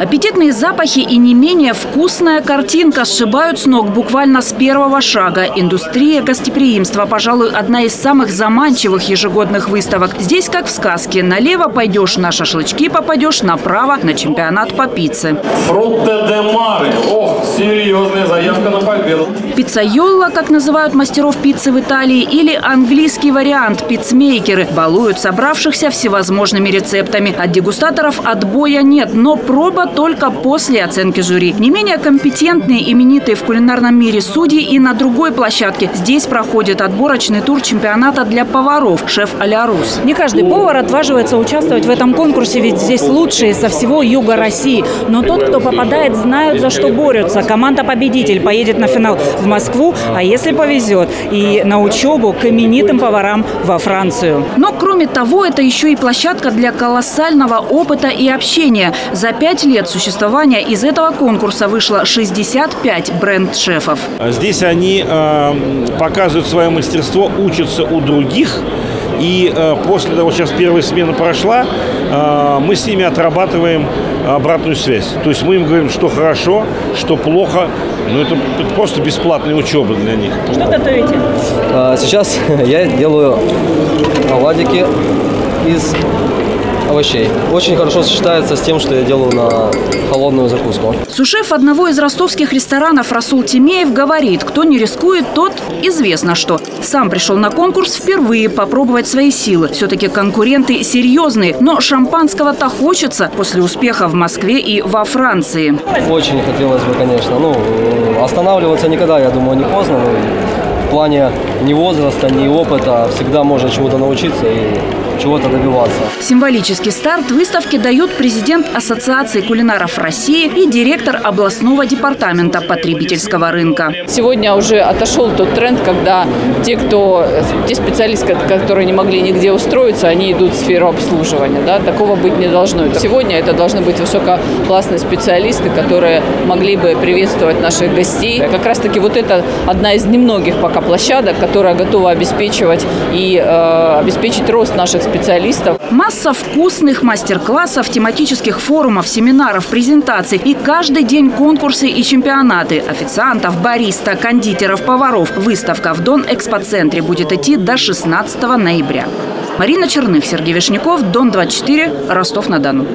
Аппетитные запахи и не менее вкусная картинка сшибают с ног буквально с первого шага. Индустрия гостеприимства, пожалуй, одна из самых заманчивых ежегодных выставок. Здесь, как в сказке, налево пойдешь на шашлычки, попадешь направо на чемпионат по пицце. Фрутте де маре. Ох, серьезная заявка на победу. Пиццайолла, как называют мастеров пиццы в Италии, или английский вариант – пиццмейкеры, балуют собравшихся всевозможными рецептами. От дегустаторов отбоя нет, но проба только после оценки жюри. Не менее компетентные, именитые в кулинарном мире судьи и на другой площадке. Здесь проходит отборочный тур чемпионата для поваров «Шеф а Рус». Не каждый повар отваживается участвовать в этом конкурсе, ведь здесь лучшие со всего юга России. Но тот, кто попадает, знают, за что борются. Команда-победитель поедет на финал в Москву, а если повезет, и на учебу к именитым поварам во Францию. Но кроме того, это еще и площадка для колоссального опыта и общения. За пять лет существования из этого конкурса вышло 65 бренд-шефов. Здесь они э, показывают свое мастерство, учатся у других. И э, после того, сейчас первая смена прошла, э, мы с ними отрабатываем обратную связь. То есть мы им говорим, что хорошо, что плохо. Ну, это просто бесплатная учеба для них. Что готовите? А, Сейчас я делаю оладики из овощей. Очень хорошо сочетается с тем, что я делаю на холодную закуску. Сушеф одного из ростовских ресторанов Расул Тимеев говорит, кто не рискует, тот известно что. Сам пришел на конкурс впервые попробовать свои силы. Все-таки конкуренты серьезные, но шампанского-то хочется после успеха в Москве и во Франции. Очень хотелось бы, конечно. Ну, останавливаться никогда, я думаю, не поздно. но в плане ни возраста, ни опыта всегда можно чему-то научиться и чего-то добиваться. Символический старт выставки дают президент Ассоциации кулинаров России и директор областного департамента потребительского рынка. Сегодня уже отошел тот тренд, когда те, кто, те специалисты, которые не могли нигде устроиться, они идут в сферу обслуживания. Да? Такого быть не должно. Сегодня это должны быть высококлассные специалисты, которые могли бы приветствовать наших гостей. Как раз таки вот это одна из немногих пока площадок, которая готова обеспечивать и э, обеспечить рост наших специалистов. Масса вкусных мастер-классов, тематических форумов, семинаров, презентаций. И каждый день конкурсы и чемпионаты. Официантов, бариста, кондитеров, поваров. Выставка в Дон Экспоцентре будет идти до 16 ноября. Марина Черных, Сергей Вишняков, Дон 24, Ростов-на-Дону.